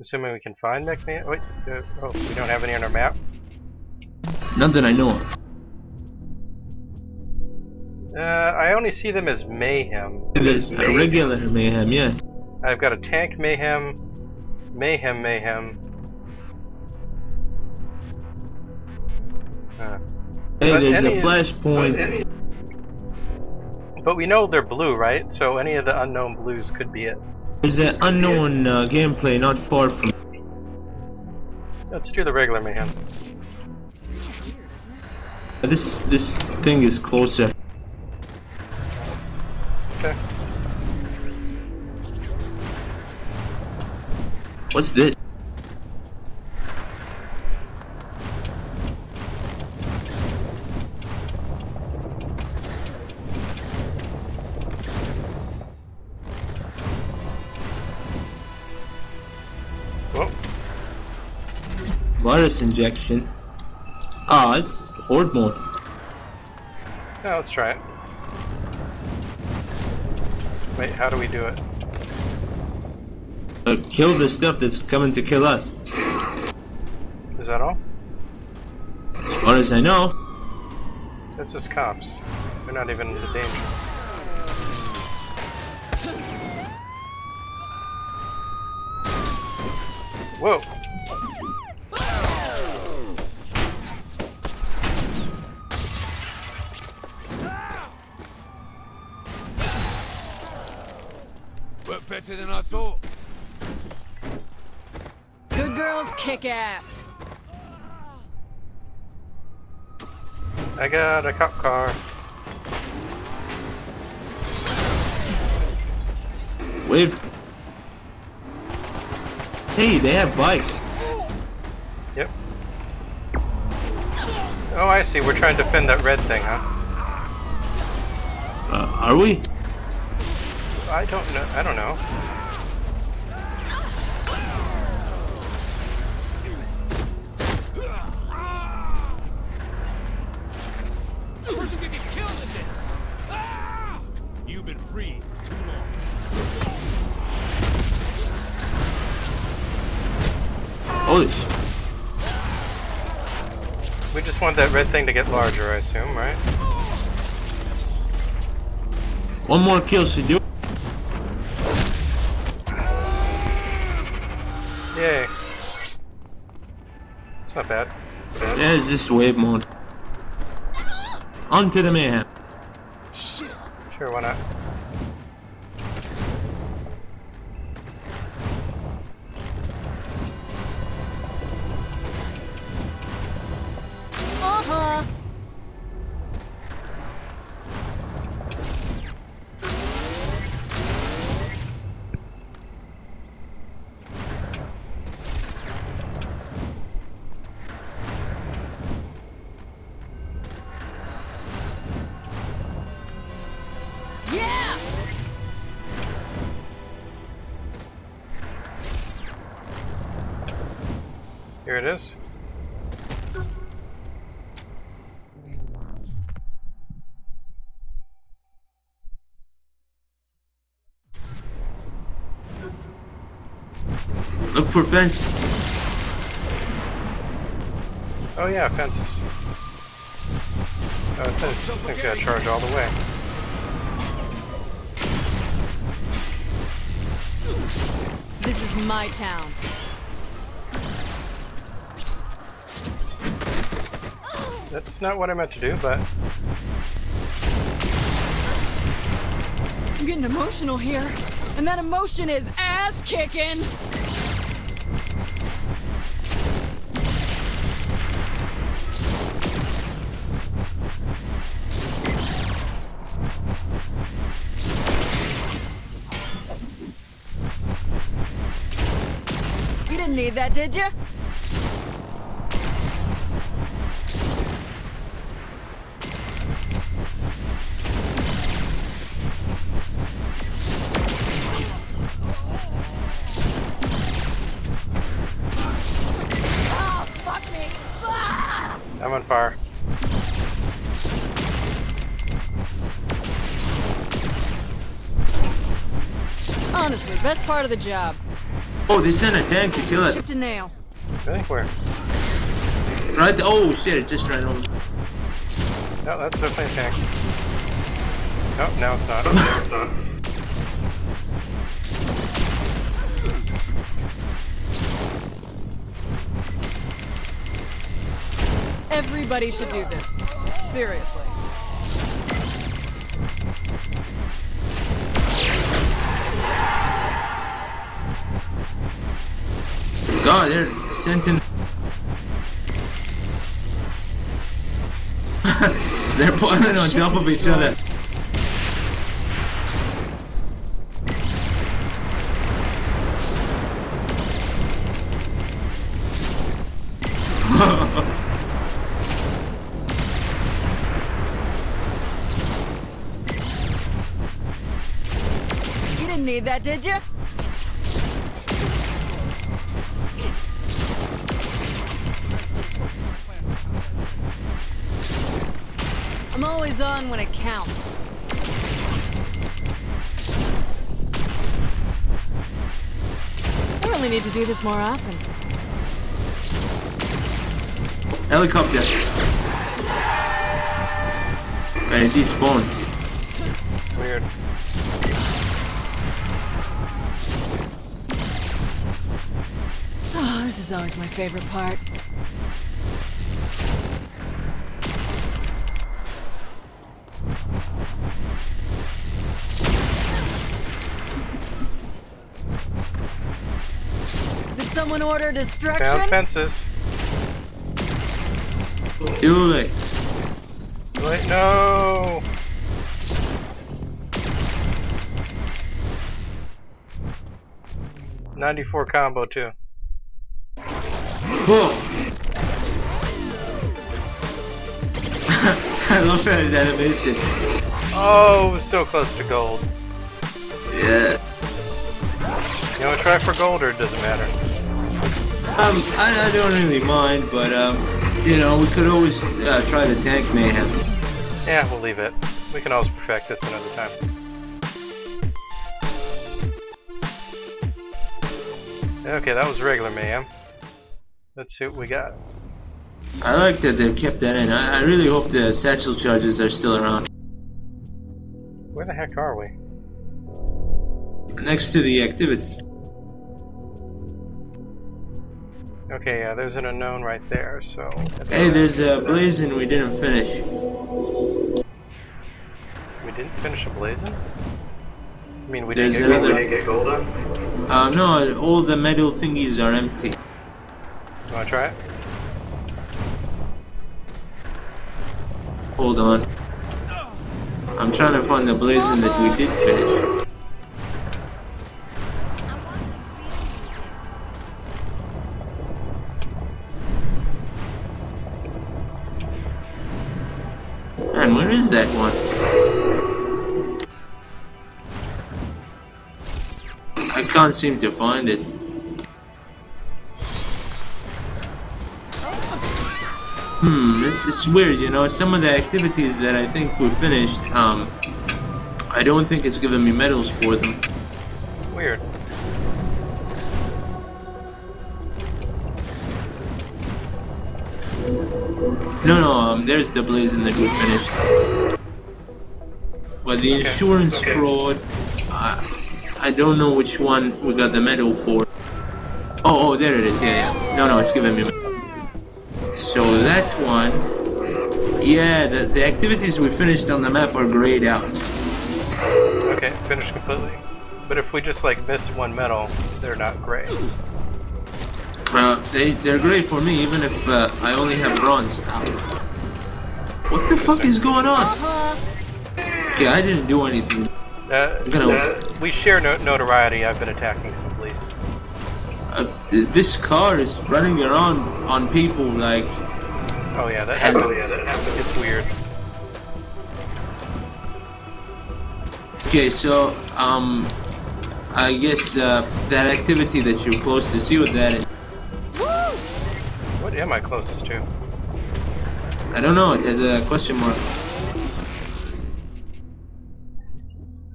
Assuming we can find Mech Mayhem. Wait, uh, oh, we don't have any on our map. Not that I know of. Uh, I only see them as Mayhem. There's a regular mayhem, yeah. I've got a tank Mayhem, Mayhem Mayhem. Uh, Hey, But there's a flashpoint. but we know they're blue, right? So any of the unknown blues could be it. There's an unknown uh, gameplay not far from. Let's do the regular Mayhem. This this thing is closer. Okay. What's this? Virus injection. Ah, it's horde mode. Yeah, let's try it. Wait, how do we do it? Uh, kill the stuff that's coming to kill us. Is that all? As far as I know. That's just cops. They're not even in the danger. Whoa! Better than I thought. Good girls kick ass. I got a cop car. Waved. Hey, they have bikes. Yep. Oh, I see. We're trying to defend that red thing, huh? Uh, are we? I don't know. I don't know. Holy We just want that red thing to get larger, I assume, right? One more kill should do. Yay. It's not bad. Yeah, it's just wave mode. On to the mayhem. Sure, why not? It is. Look for fence. Oh yeah, fences. Oh, it says this thing's gonna charge all the way. This is my town. That's not what I meant to do, but I'm getting emotional here. And that emotion is ass kicking. You didn't need that, did you? Part of the job. Oh, they sent a tank to kill it. Chipped a nail. Really? Where? Right? Oh shit! It just ran over. No, that's definitely a tank. No, now it's not. Now it's not. Everybody should do this. Seriously. God, they're sending. they're putting on top of each other. You didn't need that, did you? I'm always on when it counts. I really need to do this more often. Helicopter. And it despawned. Weird. Oh, this is always my favorite part. Someone order destruction? Found fences. Do it. Wait, no! Ninety-four combo too. Whoa. I love that animation. Oh, so close to gold. Yeah. You want to try for gold or it doesn't matter? Um, I, I don't really mind, but um, you know, we could always uh, try the tank mayhem. Yeah, we'll leave it. We can always perfect this another time. Okay, that was regular mayhem. Let's see what we got. I like that they kept that in. I, I really hope the satchel charges are still around. Where the heck are we? Next to the activity. Okay, yeah, there's an unknown right there, so... Hey, there's a blazing we didn't finish. We didn't finish a blazing? I mean, we There's didn't get gold. another- We didn't get gold on? Uh, no, all the metal thingies are empty. You wanna try it? Hold on. I'm trying to find the blazing that we did finish. One? I can't seem to find it. Hmm, it's, it's weird, you know. Some of the activities that I think we finished, um, I don't think it's giving me medals for them. Weird. No, no, um, there's the blazing that we finished. But the insurance fraud, I, I don't know which one we got the medal for. Oh, oh, there it is. Yeah, yeah. No, no, it's giving me. So that one, yeah, the, the activities we finished on the map are grayed out. Okay, finished completely. But if we just like miss one medal, they're not gray. Uh, they they're great for me, even if uh, I only have bronze. Ow. What the fuck is going on? Okay, I didn't do anything. Uh, gonna- uh, we share no- notoriety. I've been attacking some police. Uh, th- this car is running around on people like. Oh yeah, that happens. Yeah, that happens. It's weird. Okay, so um, I guess uh, that activity that you're close to see what that is. What am I closest to? I don't know. It has a question mark.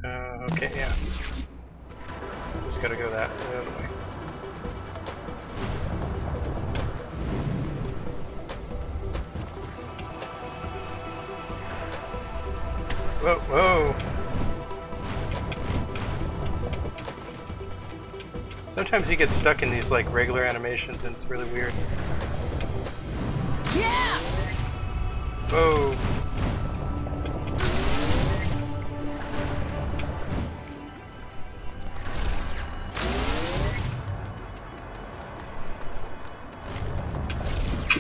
Uh, okay, yeah. Just gotta go that the other way. Whoa, whoa! Sometimes you get stuck in these like regular animations and it's really weird. Yeah! Whoa!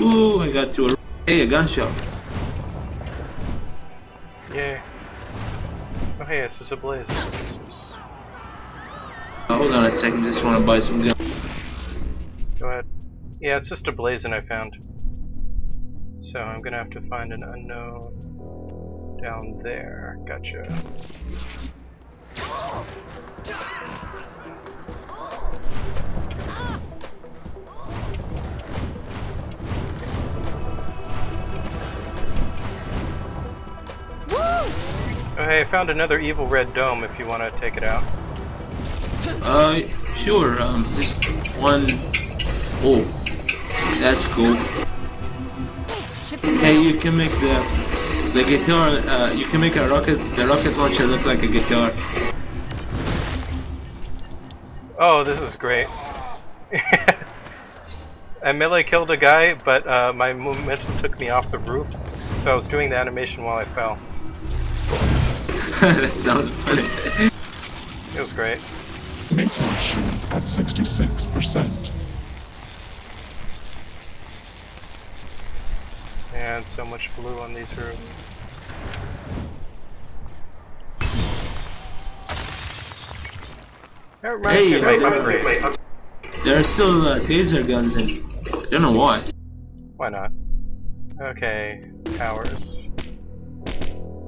Ooh, I got to a hey a gunshot. Yeah. Oh hey, this is a blaze. Oh, hold on a second, just want to buy some guns. Go ahead. Yeah, it's just a blazon I found. So I'm gonna have to find an unknown down there. Gotcha. Oh hey, I found another evil red dome if you want to take it out. Uh, sure. Um, just one. Oh, that's cool. Hey, you can make the the guitar. Uh, you can make a rocket the rocket launcher look like a guitar. Oh, this is great. I melee killed a guy, but uh, my momentum took me off the roof, so I was doing the animation while I fell. That sounds funny. It was great. Maintenance shown at 66%. And so much blue on these roofs. That reminds Hey, me of my uh, upgrade. There are still uh, taser guns in. I don't know why. Why not? Okay, towers.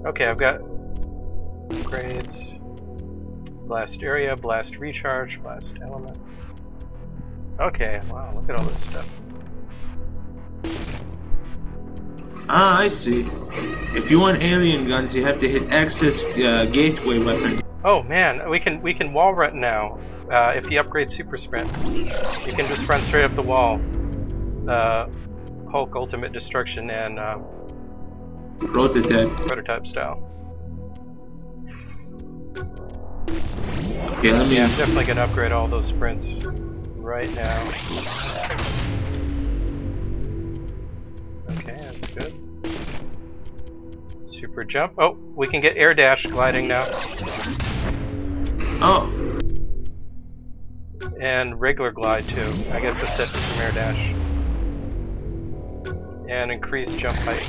Okay, I've got upgrades. Blast area, blast recharge, blast element. Okay, wow, look at all this stuff. Ah, I see. If you want alien guns, you have to hit access uh, gateway weapon. Oh man, we can we can wall run now. Uh, if you upgrade super sprint, you can just run straight up the wall. Uh, Hulk Ultimate Destruction and uh, Prototype. prototype style. Let me. Yeah, I'm definitely gonna upgrade all those sprints right now. Okay, that's good. Super jump. Oh, we can get air dash gliding now, Oh, and regular glide too. I guess that's it from air dash. And increased jump height.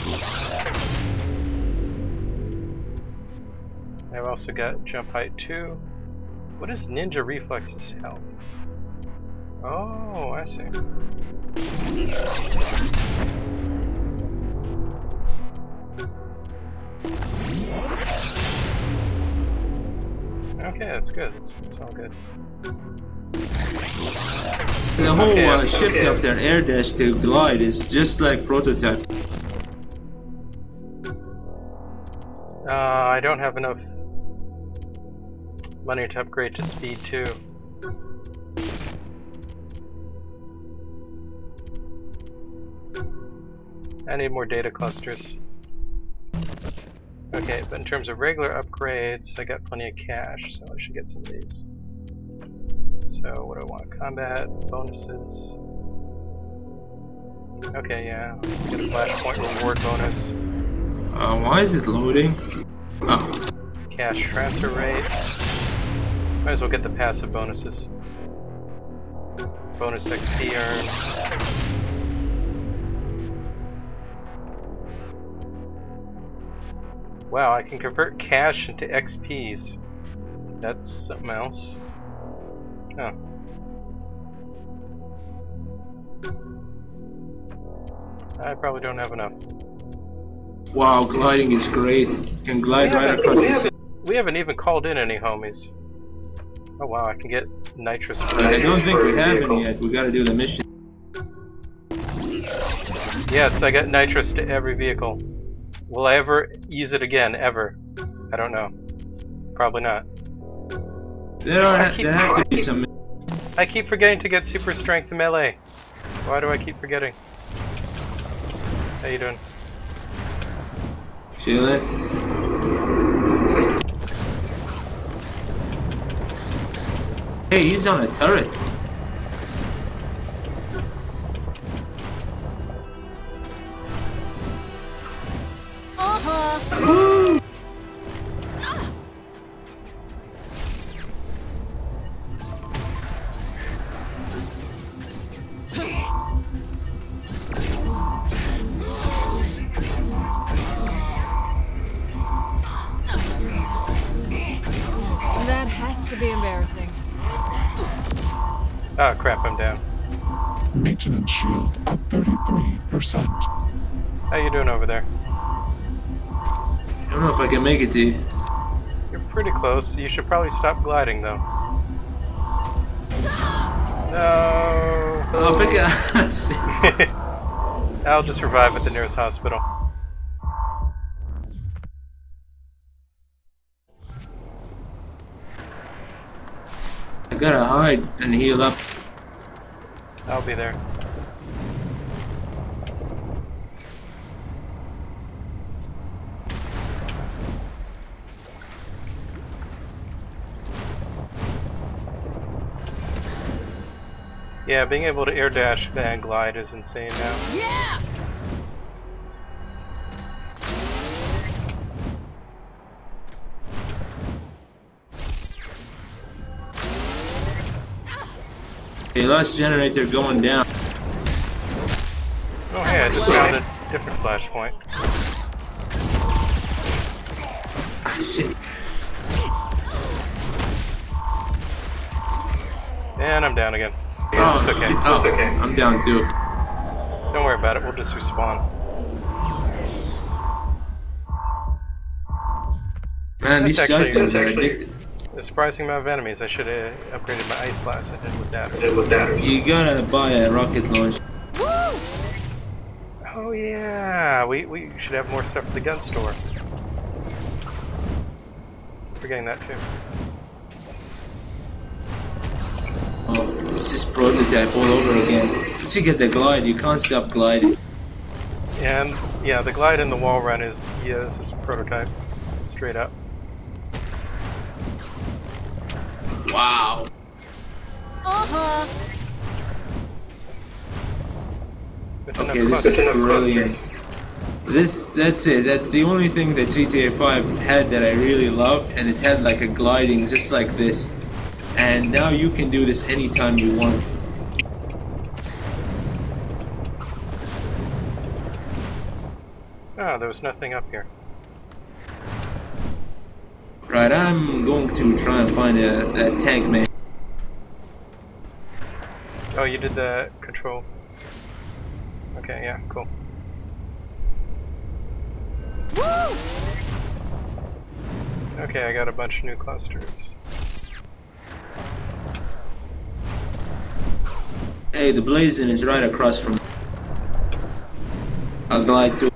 I've also got jump height too. What is ninja reflexes health? Oh, I see. Okay, that's good. It's, it's all good. the whole Okay, uh, shift okay. after air dash to glide is just like prototype. Uh, I don't have enough money to upgrade to speed 2. I need more data clusters. Okay, but in terms of regular upgrades, I got plenty of cash, so I should get some of these. So, what do I want? Combat, bonuses. Okay, yeah. Get a flashpoint reward bonus. Uh, why is it loading? Oh, Cash transfer rate. Might as well get the passive bonuses. Bonus XP earned. Wow, I can convert cash into XPs. That's something else. Oh. I probably don't have enough. wow, gliding is great. Can glide right across we the haven't- We haven't even called in any homies. Oh wow, I can get nitrous. I don't think we have any yet. We gotta do the mission. Yes, I got nitrous to every vehicle. Will I ever use it again? Ever? I don't know. Probably not. There are I keep- there have to be some. I keep forgetting to get super strength melee. Why do I keep forgetting? How you doing? Chilling. Hey, he's on a turret. Uh-huh. That over there? I don't know if I can make it to you. You're pretty close. You should probably stop gliding though. No. Oh, pick it I'll just revive at the nearest hospital. I gotta hide and heal up. I'll be there. Yeah, being able to air dash and glide is insane now. Yeah! Okay, last generator going down. Oh hey, I just found a different flashpoint. Shit. And I'm down again. Oh, it's okay. shit. Oh, It's okay. I'm down too. Don't worry about it, we'll just respawn. Man, these That's actually- shotguns are actually- addictive. A surprising amount of enemies. I should have upgraded my ice blast I did with that. You gotta buy a rocket launcher. Oh yeah, we, we should have more stuff at the gun store. Forgetting that too. Oh, it's just prototype all over again. Once you get the glide, you can't stop gliding. And yeah, the glide in the wall run is yeah, this is prototype. Straight up. Wow. Uh-huh. With Okay, this is brilliant. This, that's it. That's the only thing that GTA 5 had that I really loved, and it had like a gliding just like this. And now you can do this anytime you want. Oh, there was nothing up here. Right, I'm going to try and find a, a tank man. Oh, you did the control. Okay, yeah, cool. Woo! Okay, I got a bunch of new clusters. Hey, the blazing is right across from. I'll glide to.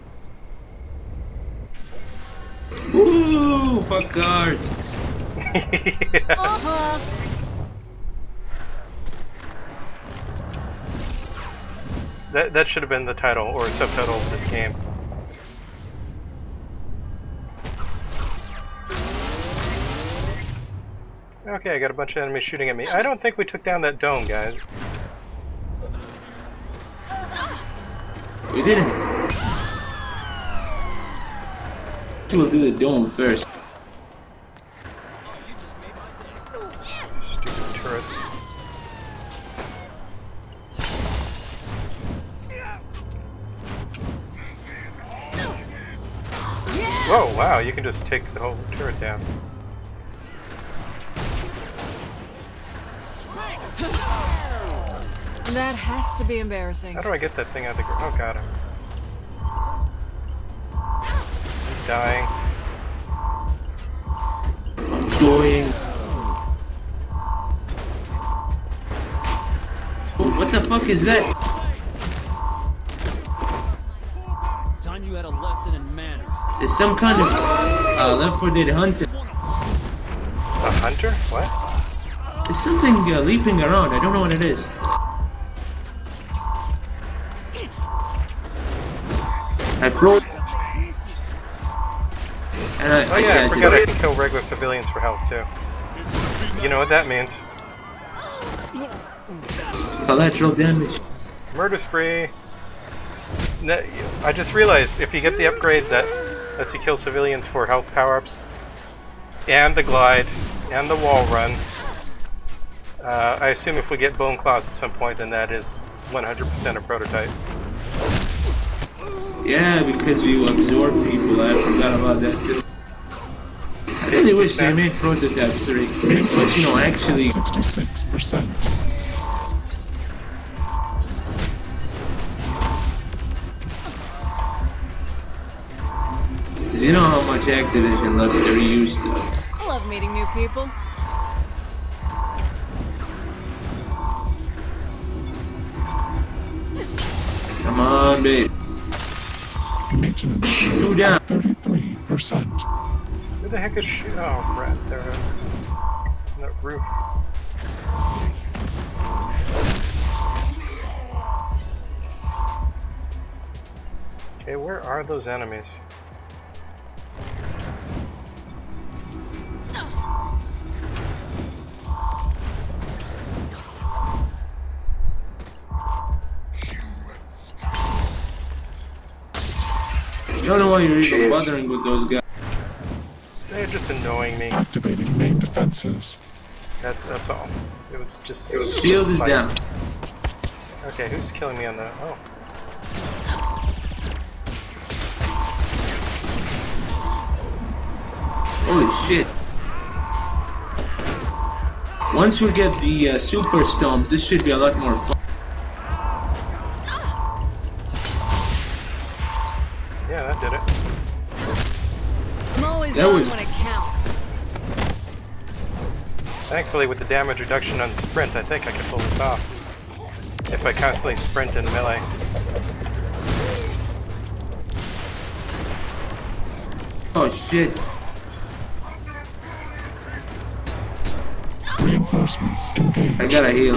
Woo! Fuck cars! Uh-huh. That that should have been the title or subtitle of this game. Okay, I got a bunch of enemies shooting at me. I don't think we took down that dome, guys. We didn't. We'll do the dome first. Whoa, wow, you can just take the whole turret down. That has to be embarrassing. How do I get that thing out of the ground? Oh god, I'm He's dying. Going. What the fuck is that? Time you had a lesson in manners. There's some kind of uh, Left 4 Dead hunter. A hunter? What? There's something uh, leaping around. I don't know what it is. I float. And I, Oh I yeah, I forgot I can kill regular civilians for health too. You know what that means? Collateral damage. Murder spree. I just realized if you get the upgrade that lets you kill civilians for health power-ups, and the glide, and the wall run, uh, I assume if we get bone claws at some point, then that is 100% a prototype. Yeah, because you absorb people. I forgot about that too. I really wish they made Prototype 3. But you know, actually, 66%. you know how much Activision loves to reuse stuff. I love meeting new people. Come on, babe. Shield Two down. 33%. Who the heck is she? Oh, crap, they're on that roof. Okay, where are those enemies? You don't know why you're even bothering with those guys. They're just annoying me. Activating main defenses. That's that's all. It was just. Shield is down. Okay, who's killing me on the? Oh, Holy shit. Once we get the uh, super stomp, this should be a lot more fun. Always That on was- when it counts. Thankfully, with the damage reduction on sprint, I think I can pull this off. If I constantly sprint in melee. Oh shit. Reinforcements engaged. I gotta heal.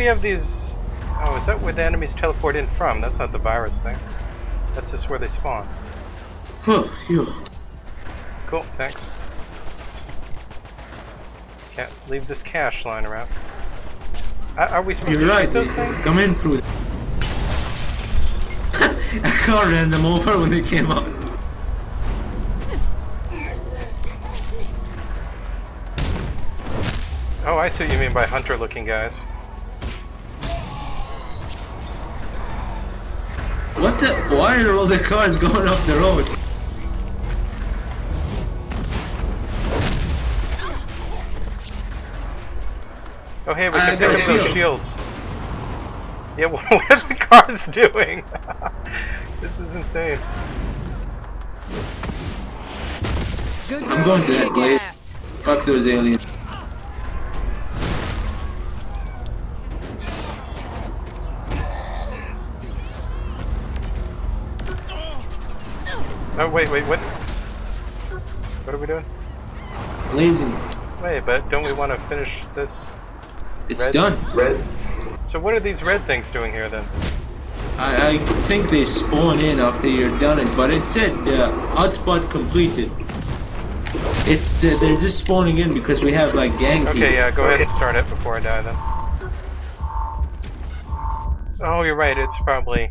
We have these... Oh, is that where the enemies teleport in from? That's not the virus thing. That's just where they spawn. Phew. Cool, thanks. Can't leave this cash lying around. Are, are we supposed You're to right. shoot those things? Come in through. A car ran them over when they came out. Oh, I see what you mean by hunter-looking guys. What the? Why are all the cars going off the road? Oh, hey, we I can pick a up those shields. Yeah, what are the cars doing? this is insane. Good I'm going to that kick blade. ass. Fuck those aliens. Oh, wait, wait, what? What are we doing? Blazing. Wait, but don't we want to finish this? It's Red. done. So what are these red things doing here then? I, I think they spawn in after you're done it, but it said uh, hotspot completed. It's uh, they're just spawning in because we have like gang Okay, here. yeah, go ahead and start it before I die then. Oh, you're right, it's probably